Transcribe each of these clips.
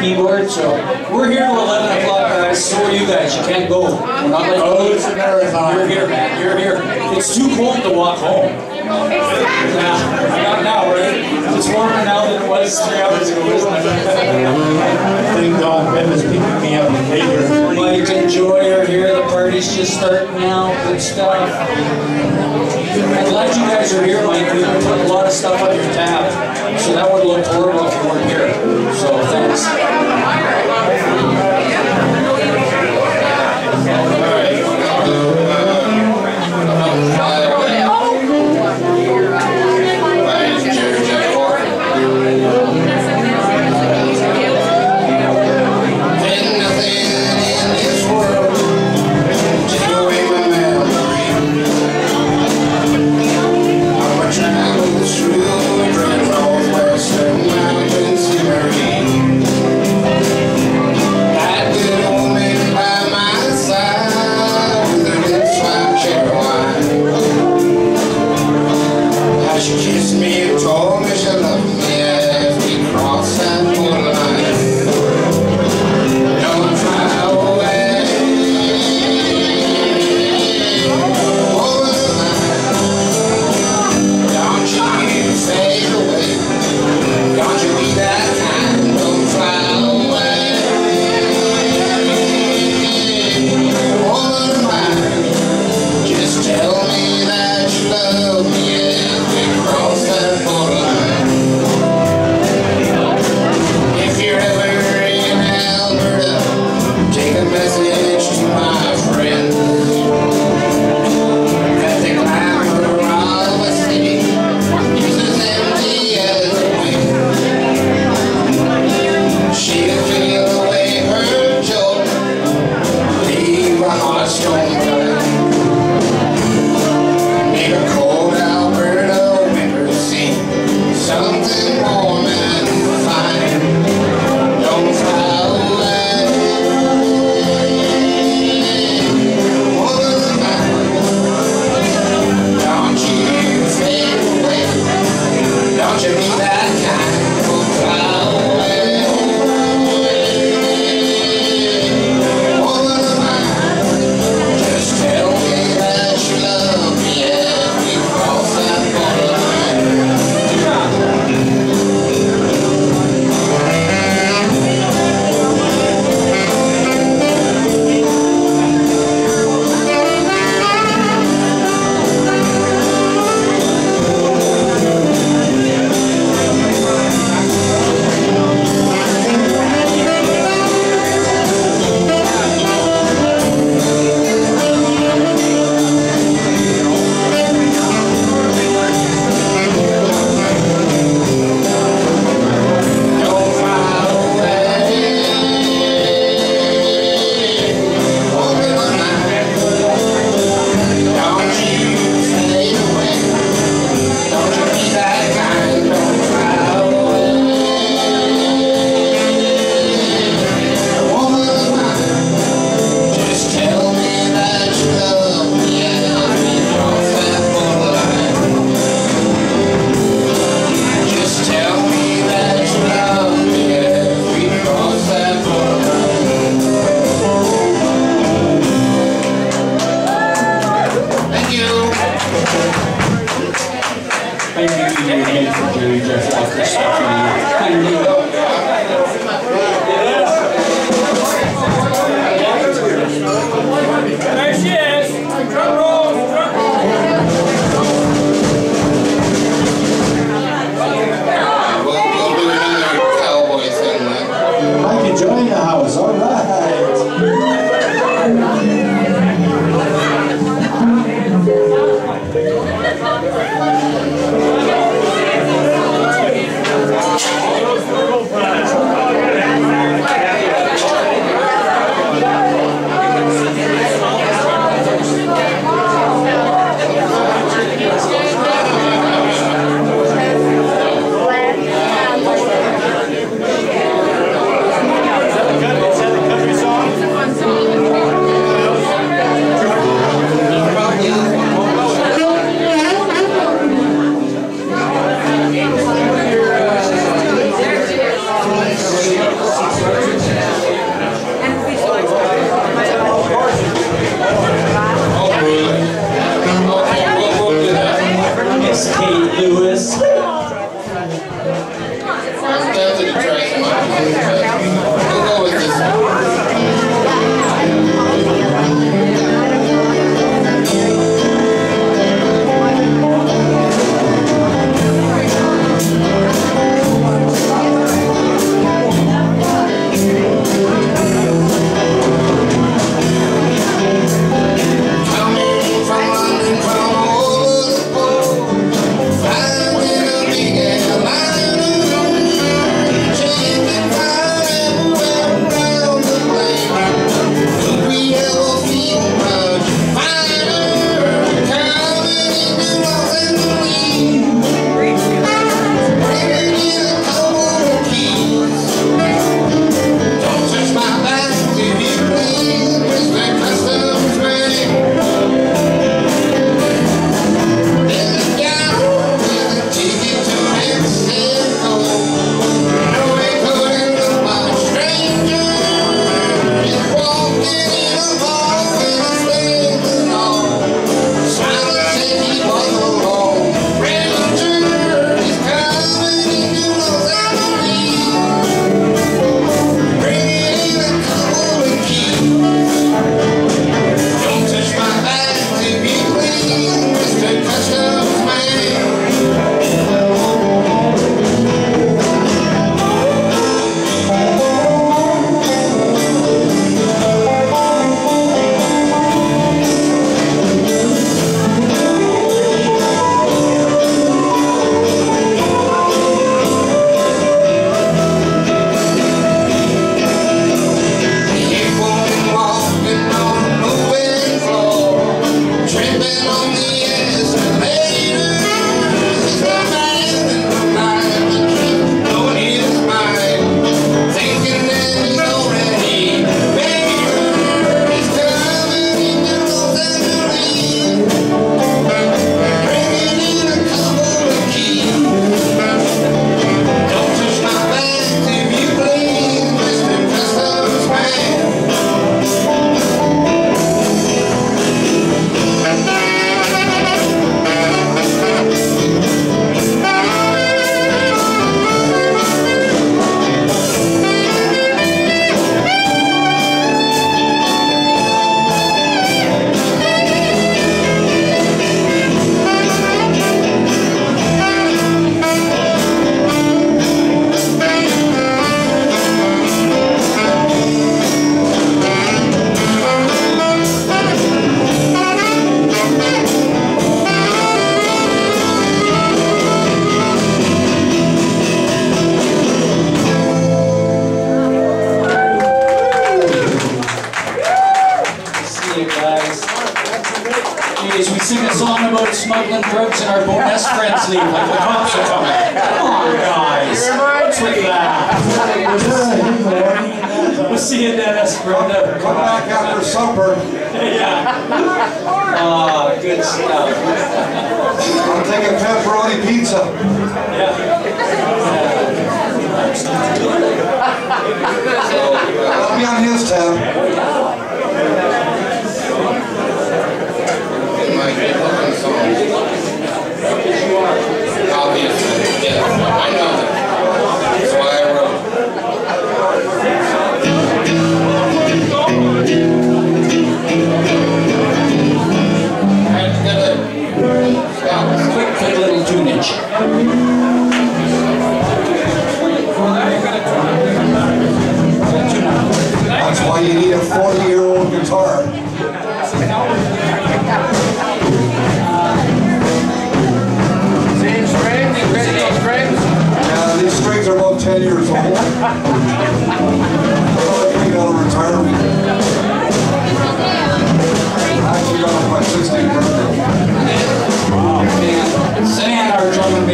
keyboard, so we're here till 11 o'clock, guys. So are you guys. You can't go. We're not letting Oh, it's a marathon. You're here, man. You're here. It's too cold to walk home. Nah, not now, right? It's warmer now than it was three hours ago, isn't it? I think Don Ben is picking me up later. Mike and Joy are here. The party's just starting now. Good stuff. I'm glad you guys are here, Mike. We put a lot of stuff on your tab, so that would look horrible if you weren't here. So thanks.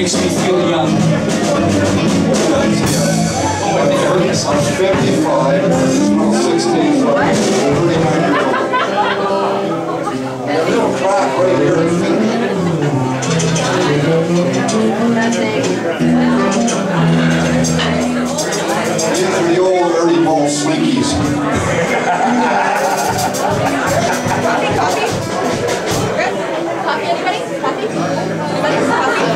makes me feel young. I'm 55, I'm 16, but I'm 39 years old. A little crack right here These are the old Ernie Ball Slinkies. Coffee? Coffee, anybody? Coffee? Anybody? Coffee?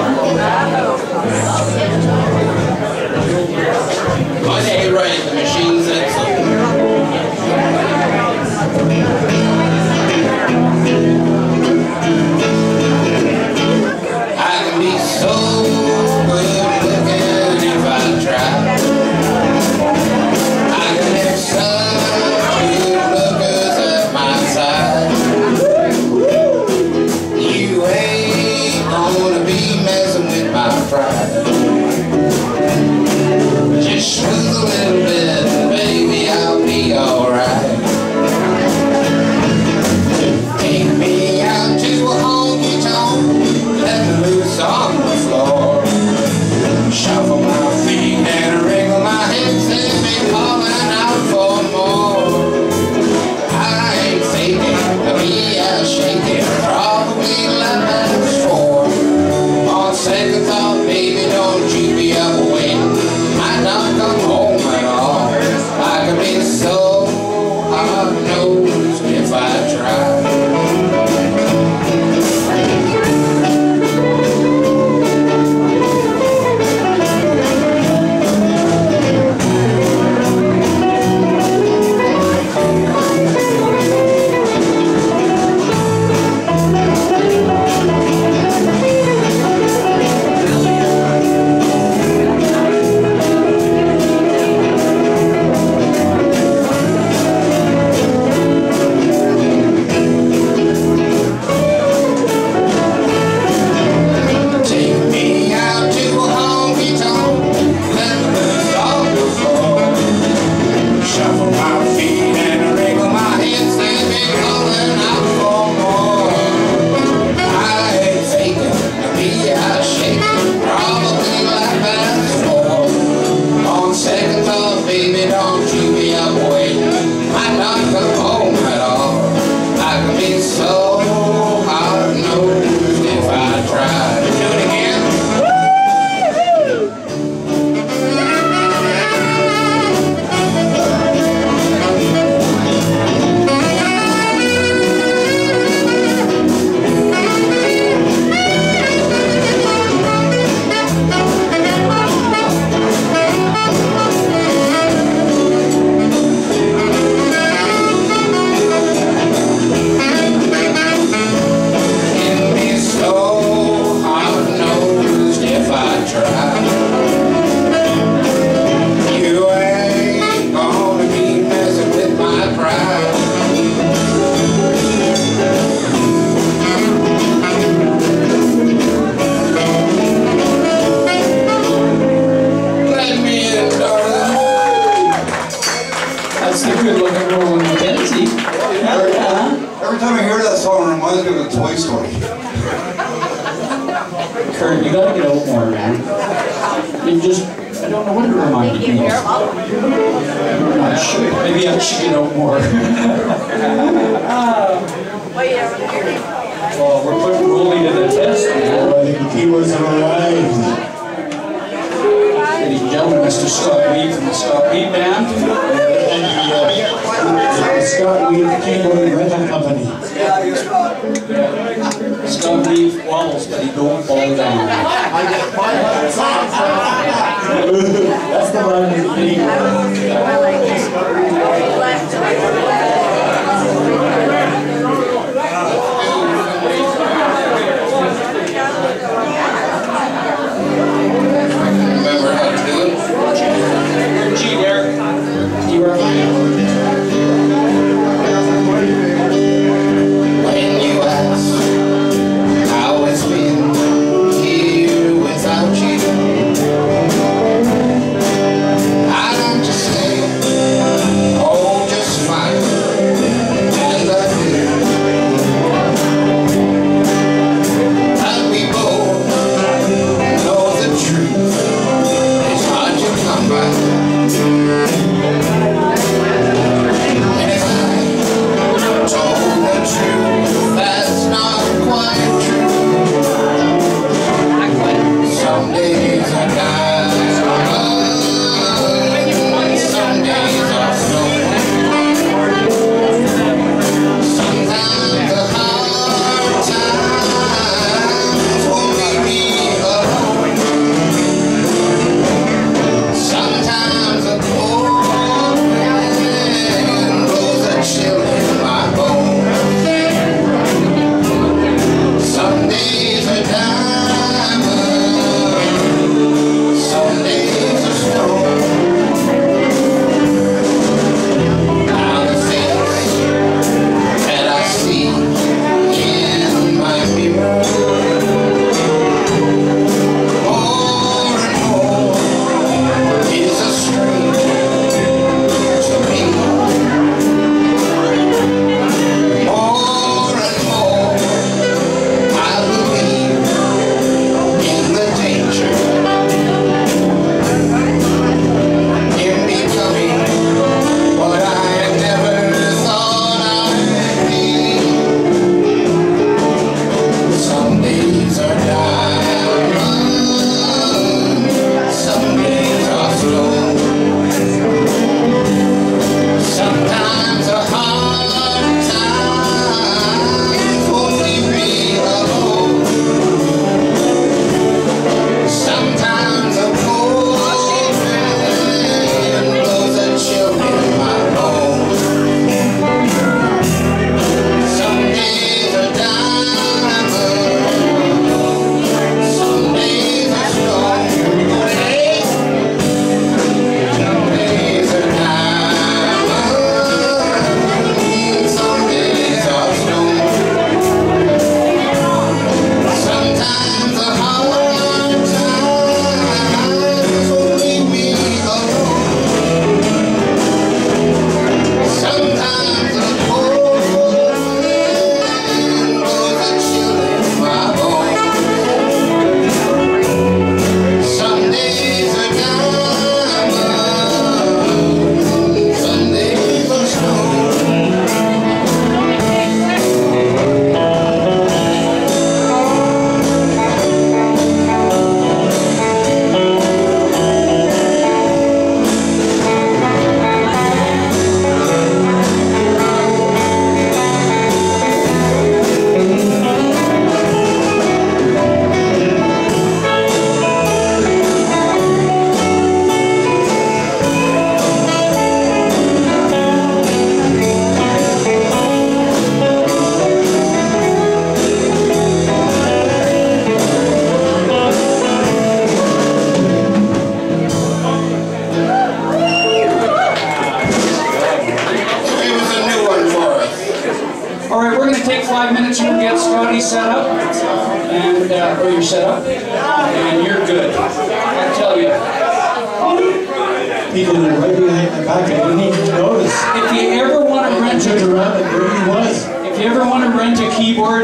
Why you. A-Ride, the machine's excellent. you can't to the rental company. Scott Wiebe wobbles, but he don't fall down. I get That's the one I'm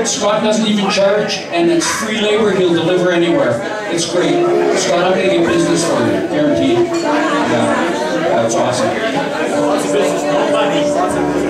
Scott doesn't even charge, and it's free labor, he'll deliver anywhere. It's great. Scott, I'm going to get business for you, guaranteed. Yeah, that's awesome. lots of business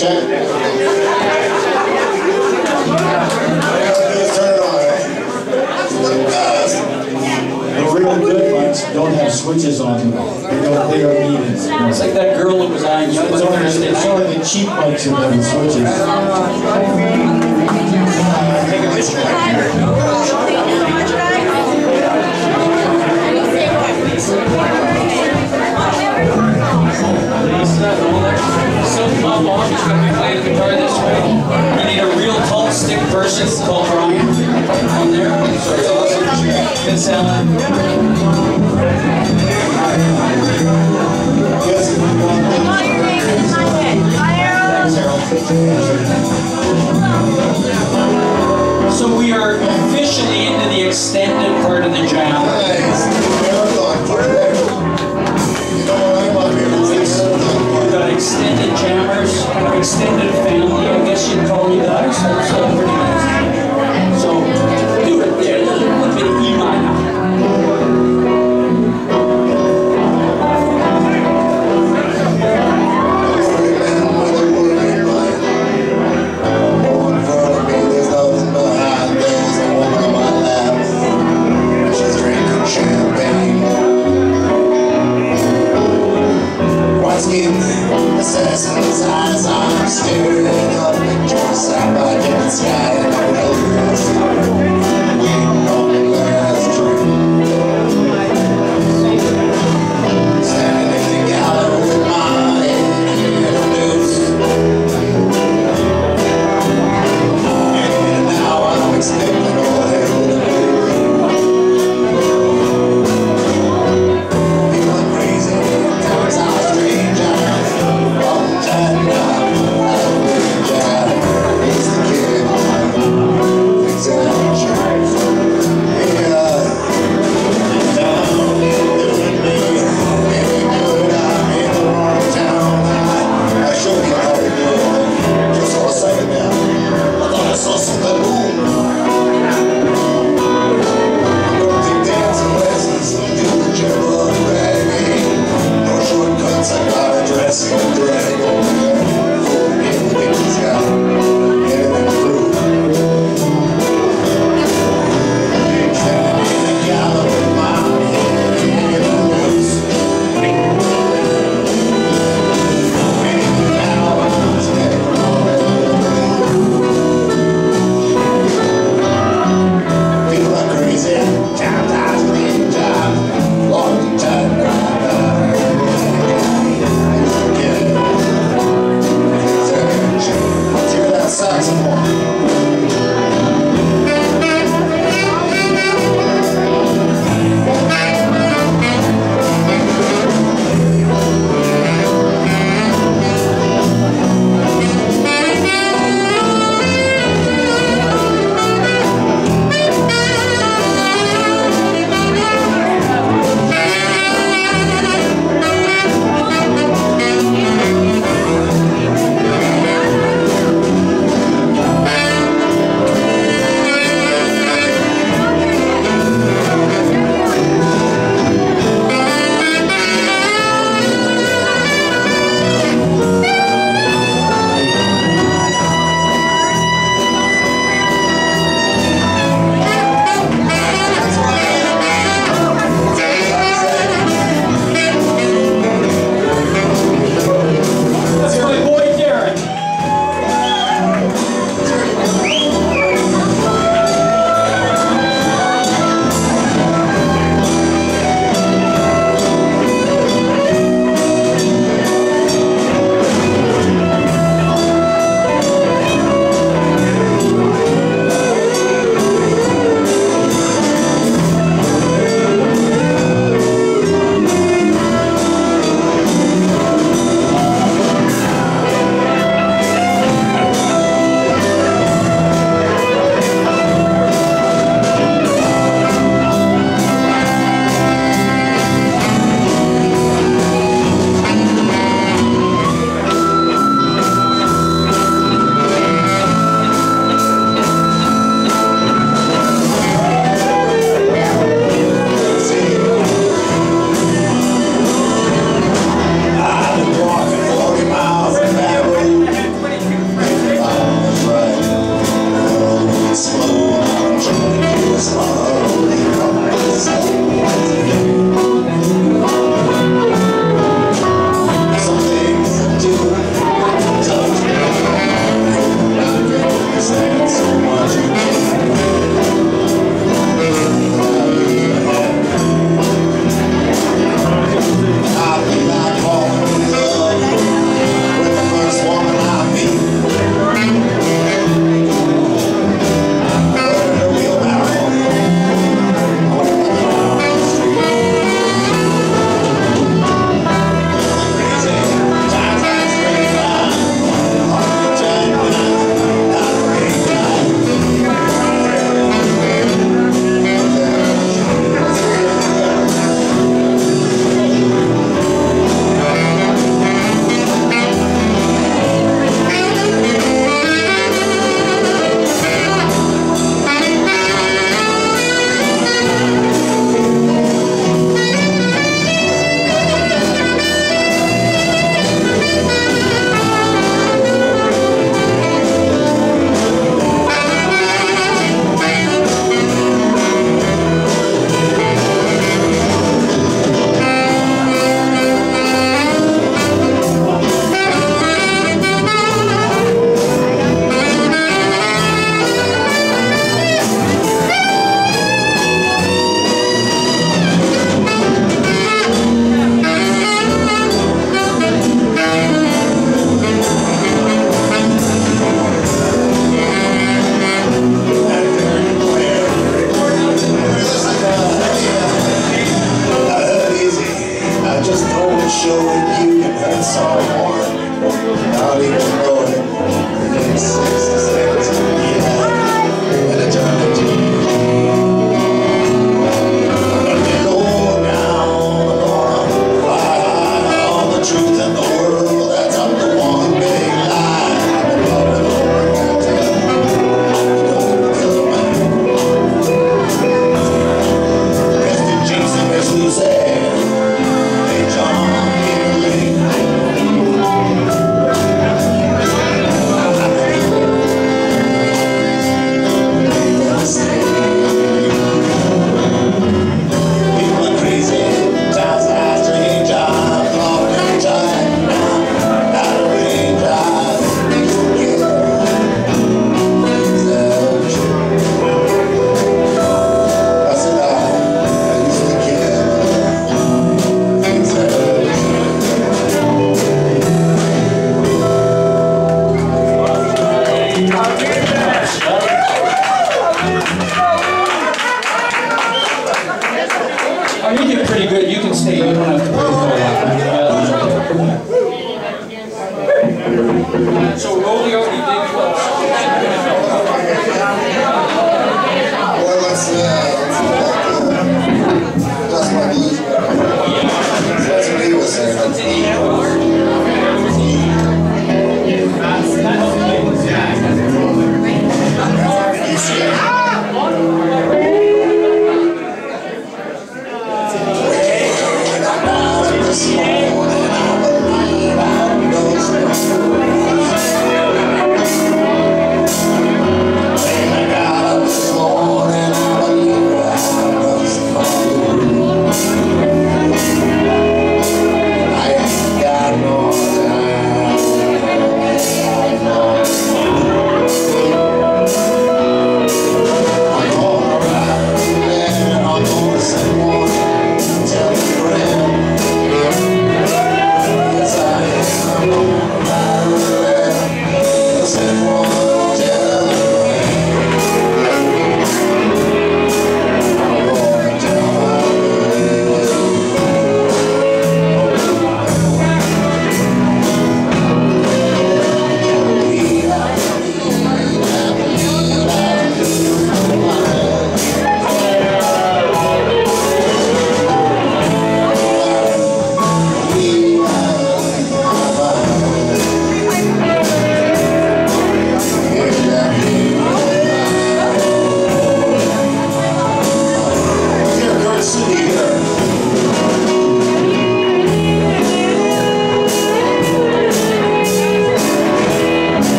check? The real good ones don't have switches on them. They don't, they don't need it. It's like that girl that was on Young It's only the cheap bikes that have the switches.